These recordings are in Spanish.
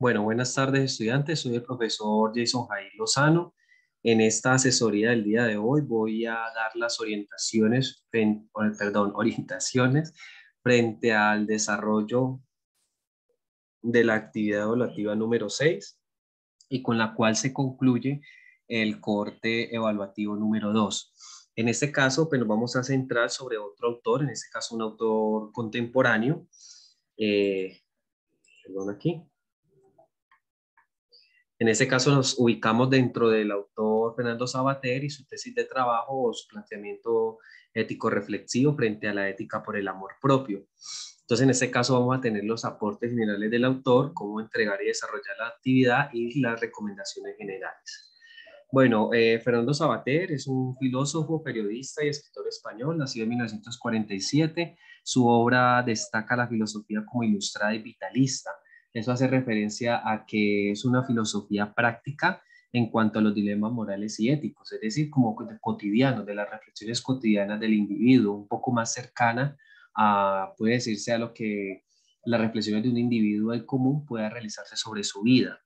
Bueno, buenas tardes estudiantes, soy el profesor Jason Jair Lozano. En esta asesoría del día de hoy voy a dar las orientaciones, perdón, orientaciones frente al desarrollo de la actividad evaluativa número 6 y con la cual se concluye el corte evaluativo número 2. En este caso, pues nos vamos a centrar sobre otro autor, en este caso un autor contemporáneo, eh, perdón aquí, en ese caso nos ubicamos dentro del autor Fernando Sabater y su tesis de trabajo o su planteamiento ético reflexivo frente a la ética por el amor propio. Entonces, en este caso vamos a tener los aportes generales del autor, cómo entregar y desarrollar la actividad y las recomendaciones generales. Bueno, eh, Fernando Sabater es un filósofo, periodista y escritor español, nacido en 1947. Su obra destaca la filosofía como ilustrada y vitalista eso hace referencia a que es una filosofía práctica en cuanto a los dilemas morales y éticos, es decir, como cotidianos, de las reflexiones cotidianas del individuo, un poco más cercana a, puede decirse, a lo que las reflexiones de un individuo del común pueda realizarse sobre su vida.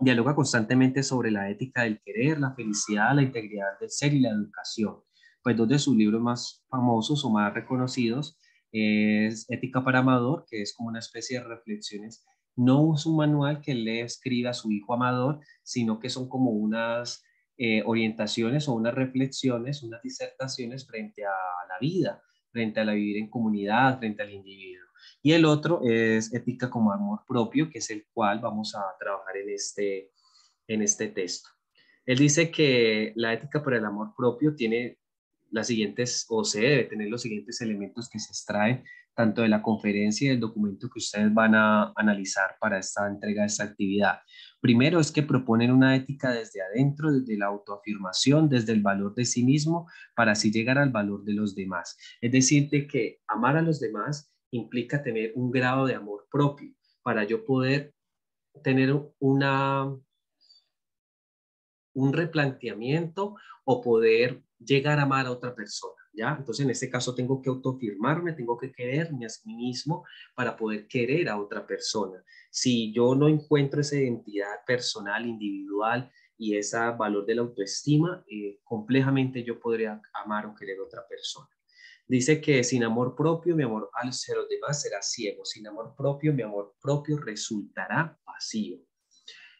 Dialoga constantemente sobre la ética del querer, la felicidad, la integridad del ser y la educación. Pues dos de sus libros más famosos o más reconocidos es Ética para Amador, que es como una especie de reflexiones. No es un manual que le escriba a su hijo amador, sino que son como unas eh, orientaciones o unas reflexiones, unas disertaciones frente a la vida, frente a la vivir en comunidad, frente al individuo. Y el otro es Ética como Amor Propio, que es el cual vamos a trabajar en este, en este texto. Él dice que la ética por el amor propio tiene las siguientes, o se debe tener los siguientes elementos que se extraen tanto de la conferencia y del documento que ustedes van a analizar para esta entrega de esta actividad. Primero es que proponen una ética desde adentro, desde la autoafirmación, desde el valor de sí mismo, para así llegar al valor de los demás. Es decir, de que amar a los demás implica tener un grado de amor propio, para yo poder tener una, un replanteamiento o poder llegar a amar a otra persona, ¿ya? Entonces, en este caso tengo que autofirmarme, tengo que quererme a mí mismo para poder querer a otra persona. Si yo no encuentro esa identidad personal, individual y ese valor de la autoestima, eh, complejamente yo podría amar o querer a otra persona. Dice que sin amor propio, mi amor a los demás será ciego. Sin amor propio, mi amor propio resultará vacío.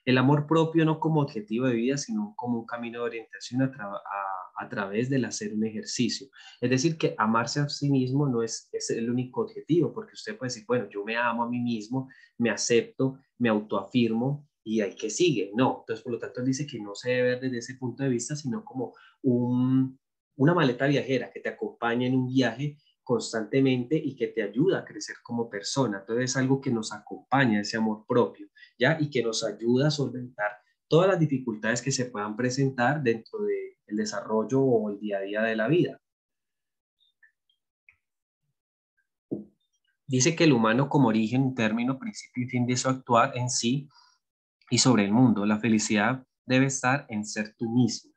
El amor propio no como objetivo de vida, sino como un camino de orientación a, a a través del hacer un ejercicio. Es decir, que amarse a sí mismo no es, es el único objetivo, porque usted puede decir, bueno, yo me amo a mí mismo, me acepto, me autoafirmo y hay que sigue. No, entonces por lo tanto él dice que no se debe ver desde ese punto de vista, sino como un, una maleta viajera que te acompaña en un viaje constantemente y que te ayuda a crecer como persona. Entonces es algo que nos acompaña, ese amor propio, ¿ya? Y que nos ayuda a solventar todas las dificultades que se puedan presentar dentro de el desarrollo o el día a día de la vida. Dice que el humano como origen, término, principio y fin de su actuar en sí y sobre el mundo. La felicidad debe estar en ser tú mismo.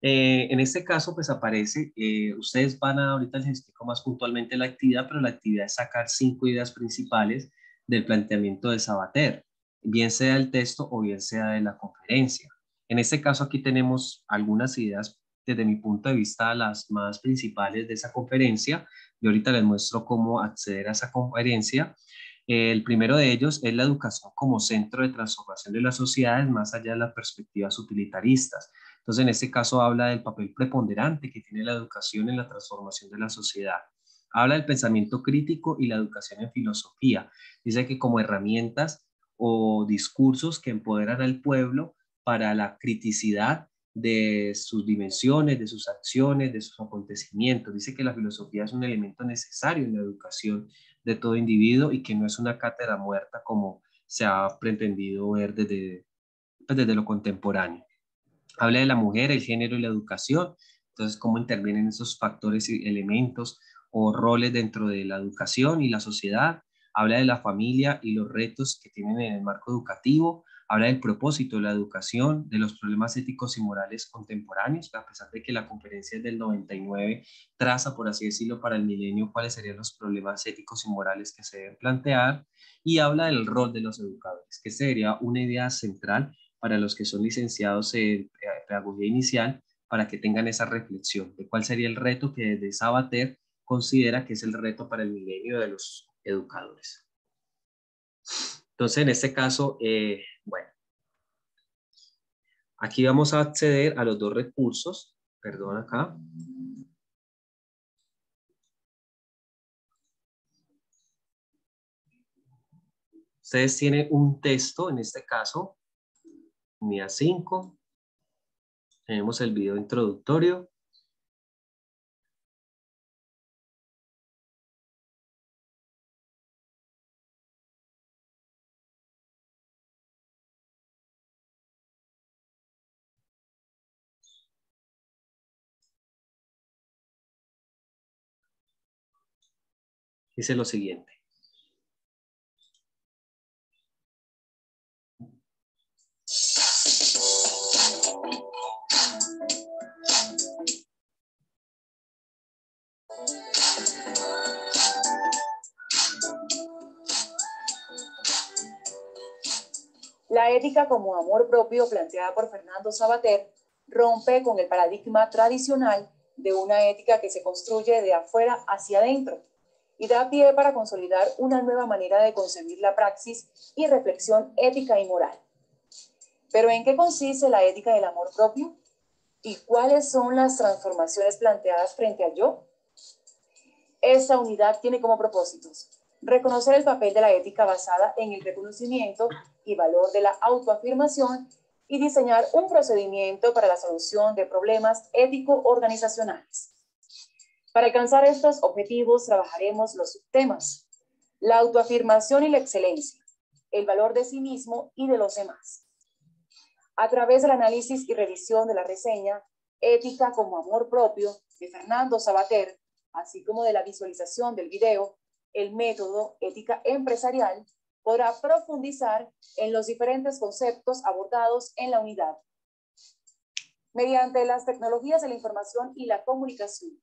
Eh, en este caso, pues aparece, eh, ustedes van a, ahorita les explico más puntualmente la actividad, pero la actividad es sacar cinco ideas principales del planteamiento de Sabater, bien sea el texto o bien sea de la conferencia. En este caso aquí tenemos algunas ideas desde mi punto de vista las más principales de esa conferencia y ahorita les muestro cómo acceder a esa conferencia. El primero de ellos es la educación como centro de transformación de las sociedades más allá de las perspectivas utilitaristas. Entonces, en este caso habla del papel preponderante que tiene la educación en la transformación de la sociedad. Habla del pensamiento crítico y la educación en filosofía. Dice que como herramientas o discursos que empoderan al pueblo para la criticidad de sus dimensiones, de sus acciones, de sus acontecimientos. Dice que la filosofía es un elemento necesario en la educación de todo individuo y que no es una cátedra muerta como se ha pretendido ver desde, pues, desde lo contemporáneo. Habla de la mujer, el género y la educación. Entonces, cómo intervienen esos factores y elementos o roles dentro de la educación y la sociedad. Habla de la familia y los retos que tienen en el marco educativo habla del propósito de la educación, de los problemas éticos y morales contemporáneos, a pesar de que la conferencia es del 99, traza, por así decirlo, para el milenio cuáles serían los problemas éticos y morales que se deben plantear, y habla del rol de los educadores, que sería una idea central para los que son licenciados en pedagogía inicial, para que tengan esa reflexión de cuál sería el reto que desde Sabater considera que es el reto para el milenio de los educadores. Entonces, en este caso, eh, bueno, aquí vamos a acceder a los dos recursos, perdón acá. Ustedes tienen un texto, en este caso, MIA 5. Tenemos el video introductorio. Dice lo siguiente. La ética como amor propio planteada por Fernando Sabater rompe con el paradigma tradicional de una ética que se construye de afuera hacia adentro y da pie para consolidar una nueva manera de concebir la praxis y reflexión ética y moral. Pero ¿en qué consiste la ética del amor propio? ¿Y cuáles son las transformaciones planteadas frente al yo? Esta unidad tiene como propósitos reconocer el papel de la ética basada en el reconocimiento y valor de la autoafirmación y diseñar un procedimiento para la solución de problemas ético-organizacionales. Para alcanzar estos objetivos trabajaremos los subtemas, la autoafirmación y la excelencia, el valor de sí mismo y de los demás. A través del análisis y revisión de la reseña Ética como Amor Propio de Fernando Sabater, así como de la visualización del video, el método Ética Empresarial podrá profundizar en los diferentes conceptos abordados en la unidad. Mediante las tecnologías de la información y la comunicación,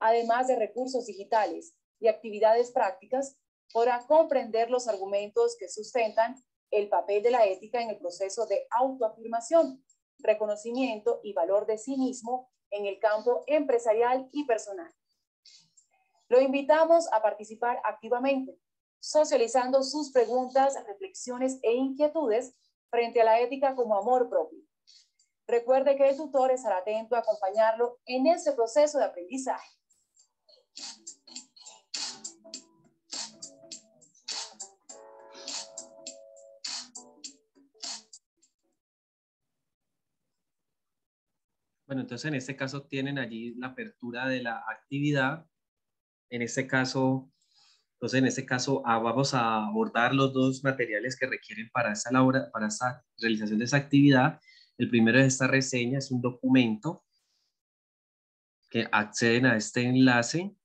además de recursos digitales y actividades prácticas, podrá comprender los argumentos que sustentan el papel de la ética en el proceso de autoafirmación, reconocimiento y valor de sí mismo en el campo empresarial y personal. Lo invitamos a participar activamente, socializando sus preguntas, reflexiones e inquietudes frente a la ética como amor propio. Recuerde que el tutor estará atento a acompañarlo en ese proceso de aprendizaje. Bueno, entonces en este caso tienen allí la apertura de la actividad. En este caso, entonces en este caso ah, vamos a abordar los dos materiales que requieren para esta, labora, para esta realización de esa actividad. El primero de esta reseña es un documento que acceden a este enlace.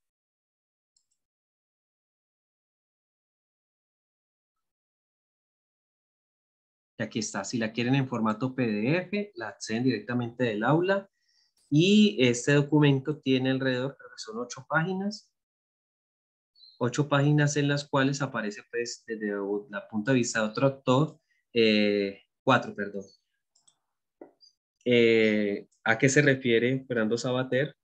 Aquí está, si la quieren en formato PDF, la acceden directamente del aula y este documento tiene alrededor, creo que son ocho páginas, ocho páginas en las cuales aparece pues desde la punto de vista de otro autor, eh, cuatro, perdón. Eh, ¿A qué se refiere Fernando Sabater?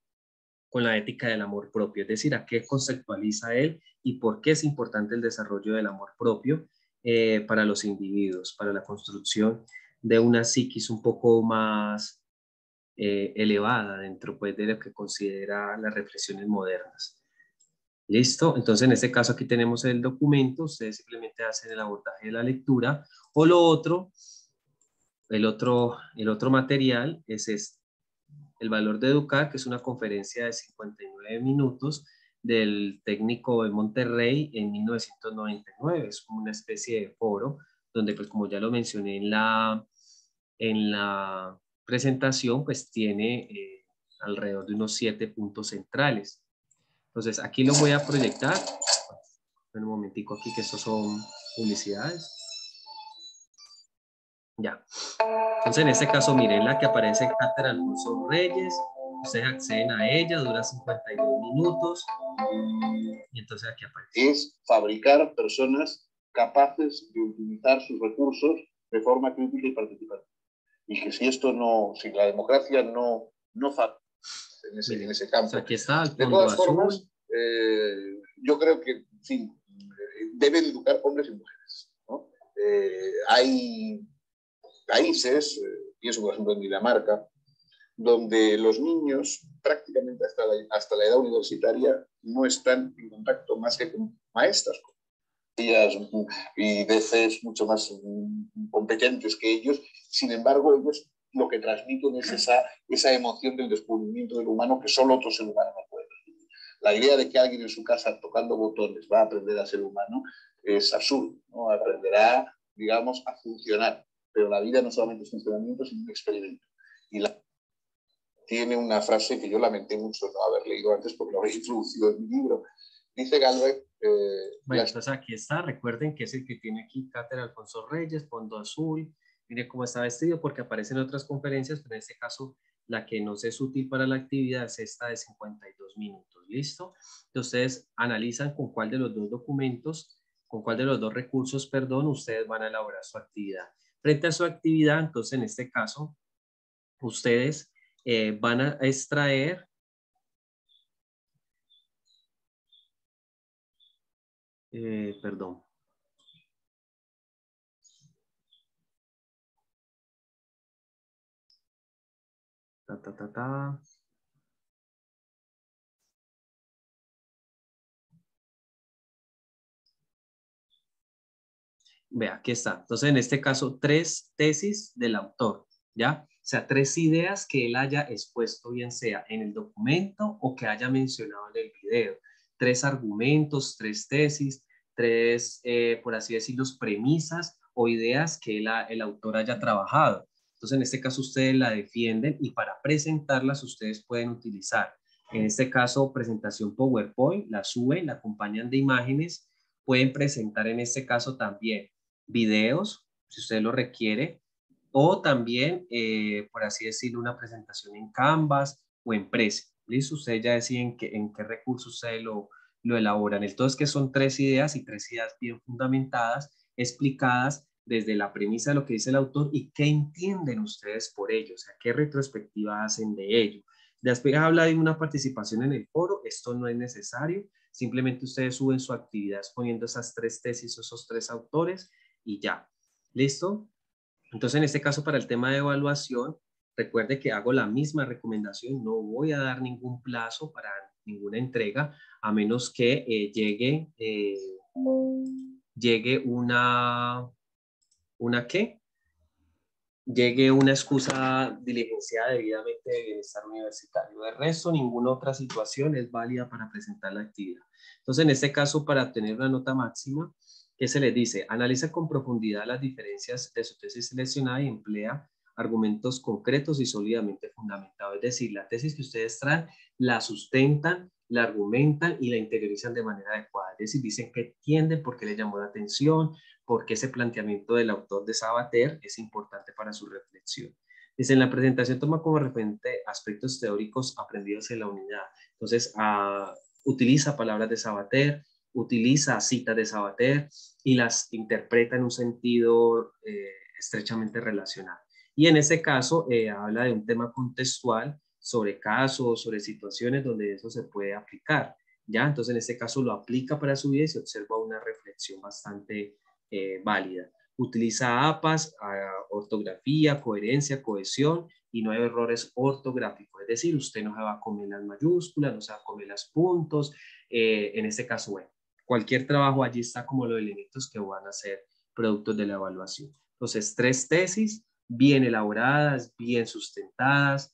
Con la ética del amor propio, es decir, a qué conceptualiza él y por qué es importante el desarrollo del amor propio eh, para los individuos, para la construcción de una psiquis un poco más eh, elevada dentro pues, de lo que considera las reflexiones modernas. ¿Listo? Entonces, en este caso aquí tenemos el documento, ustedes simplemente hacen el abordaje de la lectura, o lo otro, el otro, el otro material es este, el valor de educar, que es una conferencia de 59 minutos del técnico de Monterrey en 1999, es como una especie de foro, donde pues como ya lo mencioné en la, en la presentación pues tiene eh, alrededor de unos siete puntos centrales. Entonces aquí lo voy a proyectar. Un momentico aquí que estos son publicidades. Ya. Entonces, en este caso, miren la que aparece Cátedra Alfonso Reyes. Ustedes acceden a ella, dura 52 minutos. Y entonces aquí aparece. Es fabricar personas capaces de utilizar sus recursos de forma crítica y participativa. Y que si esto no, si la democracia no, no en ese, en ese campo. aquí está, de todas formas, eh, yo creo que, sí, deben educar hombres y mujeres. ¿no? Eh, hay países, eh, pienso por ejemplo en Dinamarca, donde los niños prácticamente hasta la, hasta la edad universitaria no están en contacto más que con maestras, y veces mucho más competentes que ellos. Sin embargo, ellos lo que transmiten es esa, esa emoción del descubrimiento del humano que solo otro ser humano no puede. La idea de que alguien en su casa tocando botones va a aprender a ser humano es absurdo. ¿no? Aprenderá, digamos, a funcionar. Pero la vida no solamente es funcionamiento, sino un experimento. Y la... tiene una frase que yo lamenté mucho no haber leído antes porque lo había introducido en mi libro, Dice Galvez. Eh, bueno, entonces aquí está. Recuerden que es el que tiene aquí Cátedra Alfonso Reyes, fondo azul. Mire cómo está vestido porque aparece en otras conferencias, pero en este caso la que nos es útil para la actividad es esta de 52 minutos. ¿Listo? Entonces analizan con cuál de los dos documentos, con cuál de los dos recursos, perdón, ustedes van a elaborar su actividad. Frente a su actividad, entonces en este caso, ustedes eh, van a extraer Eh, perdón. Ta, ta, ta, ta. Vea, aquí está. Entonces, en este caso, tres tesis del autor, ¿ya? Sea, tres ideas que él haya expuesto, bien sea en el documento o que haya mencionado en el video tres argumentos, tres tesis, tres, eh, por así decirlo, premisas o ideas que el autor haya trabajado. Entonces, en este caso, ustedes la defienden y para presentarlas ustedes pueden utilizar, en este caso, presentación PowerPoint, la suben, la acompañan de imágenes, pueden presentar en este caso también videos, si usted lo requiere, o también, eh, por así decirlo, una presentación en Canvas o en Prezi. ¿Listo? Ustedes ya deciden que, en qué recursos ustedes lo, lo elaboran. Entonces, que son tres ideas y tres ideas bien fundamentadas, explicadas desde la premisa de lo que dice el autor y qué entienden ustedes por ello, o sea, qué retrospectiva hacen de ello. Después habla de una participación en el foro, esto no es necesario, simplemente ustedes suben su actividad poniendo esas tres tesis o esos tres autores y ya. ¿Listo? Entonces, en este caso, para el tema de evaluación, Recuerde que hago la misma recomendación, no voy a dar ningún plazo para ninguna entrega, a menos que eh, llegue, eh, llegue una, ¿una qué? Llegue una excusa diligenciada debidamente de bienestar universitario. De resto, ninguna otra situación es válida para presentar la actividad. Entonces, en este caso, para obtener una nota máxima, ¿qué se le dice? Analiza con profundidad las diferencias de su tesis seleccionada y emplea argumentos concretos y sólidamente fundamentados. Es decir, la tesis que ustedes traen la sustentan, la argumentan y la interiorizan de manera adecuada. Es decir, dicen que entienden por qué le llamó la atención, por qué ese planteamiento del autor de Sabater es importante para su reflexión. Dice, en la presentación toma como referente aspectos teóricos aprendidos en la unidad. Entonces, ah, utiliza palabras de Sabater, utiliza citas de Sabater y las interpreta en un sentido eh, estrechamente relacionado. Y en ese caso eh, habla de un tema contextual sobre casos, sobre situaciones donde eso se puede aplicar. ¿ya? Entonces, en este caso lo aplica para su vida y se observa una reflexión bastante eh, válida. Utiliza APAS, ortografía, coherencia, cohesión y no hay errores ortográficos. Es decir, usted no se va a comer las mayúsculas, no se va a comer los puntos. En este caso, bueno, cualquier trabajo allí está como los elementos que van a ser productos de la evaluación. Entonces, tres tesis, bien elaboradas, bien sustentadas,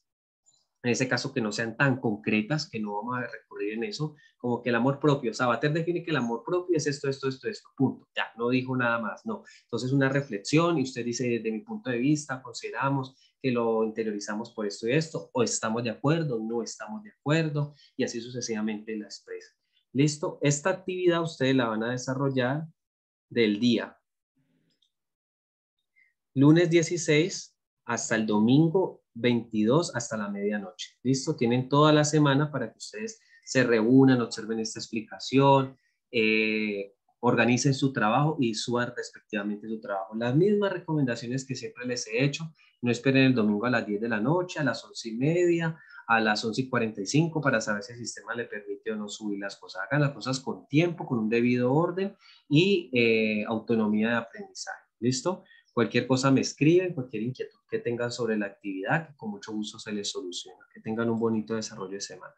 en ese caso que no sean tan concretas, que no vamos a recurrir en eso, como que el amor propio, Sabater define que el amor propio es esto, esto, esto, esto, punto, ya, no dijo nada más, no. Entonces una reflexión y usted dice, desde mi punto de vista, consideramos que lo interiorizamos por esto y esto, o estamos de acuerdo, no estamos de acuerdo, y así sucesivamente la expresa. Listo, esta actividad ustedes la van a desarrollar del día lunes 16 hasta el domingo 22 hasta la medianoche. ¿Listo? Tienen toda la semana para que ustedes se reúnan, observen esta explicación, eh, organicen su trabajo y suban respectivamente su trabajo. Las mismas recomendaciones que siempre les he hecho. No esperen el domingo a las 10 de la noche, a las 11 y media, a las 11 y 45 para saber si el sistema le permite o no subir las cosas. Hagan las cosas con tiempo, con un debido orden y eh, autonomía de aprendizaje. ¿Listo? Cualquier cosa me escriben, cualquier inquietud que tengan sobre la actividad, con mucho gusto se les soluciona. Que tengan un bonito desarrollo de semana.